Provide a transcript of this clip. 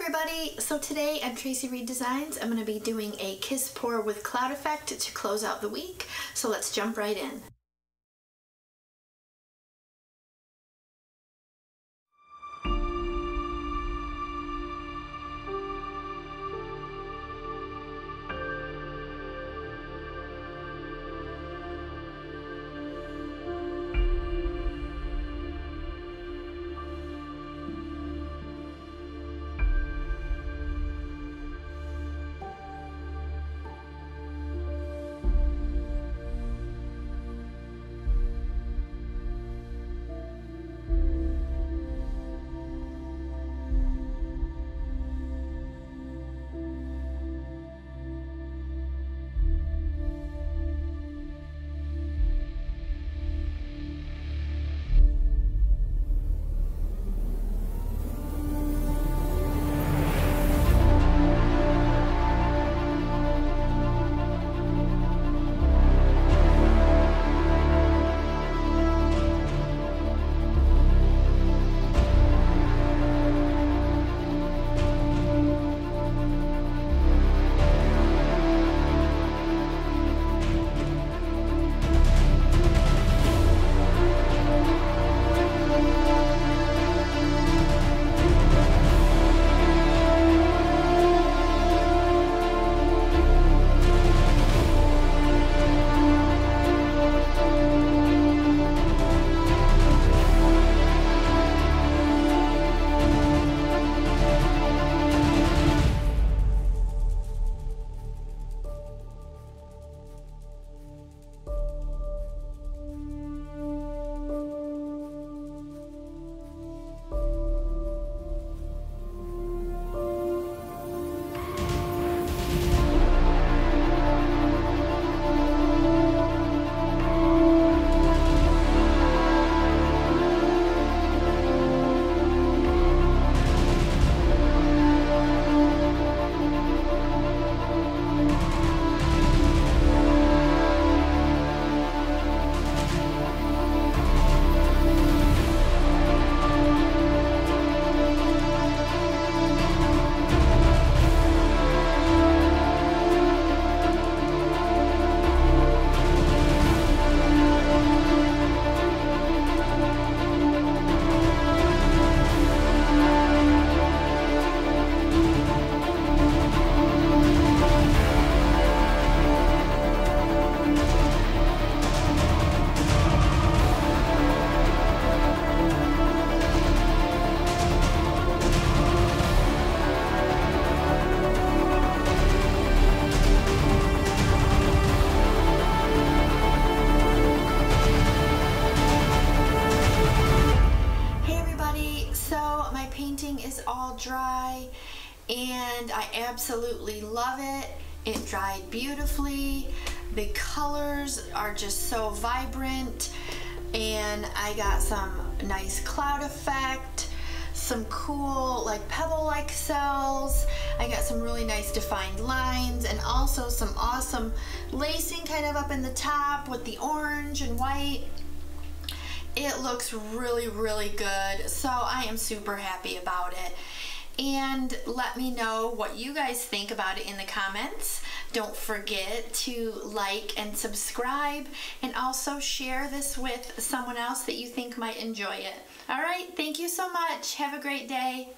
everybody! So today I'm Tracie Reed Designs. I'm going to be doing a kiss pour with cloud effect to close out the week. So let's jump right in. Painting is all dry and I absolutely love it. It dried beautifully. The colors are just so vibrant and I got some nice cloud effect some cool like pebble like cells I got some really nice defined lines and also some awesome lacing kind of up in the top with the orange and white it looks really, really good. So I am super happy about it. And let me know what you guys think about it in the comments. Don't forget to like and subscribe and also share this with someone else that you think might enjoy it. All right, thank you so much. Have a great day.